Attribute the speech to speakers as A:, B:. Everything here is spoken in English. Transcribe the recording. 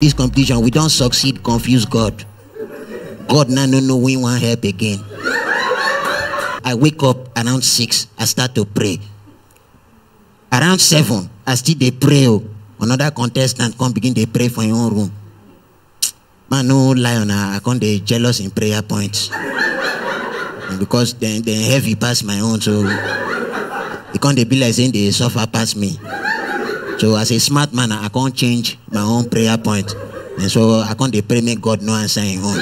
A: this competition we don't succeed confuse god. God now no know we want help again. I wake up around six i start to pray. Around seven i still dey pray o another contestant come begin dey pray for im own room. Man no lie on i come dey jealous in prayer points. Because dem dem heavy pass my own so e come dey be like say im dey suffer pass me so as a smart man i can't change my own prayer point and so i dey pray make god no answer im own.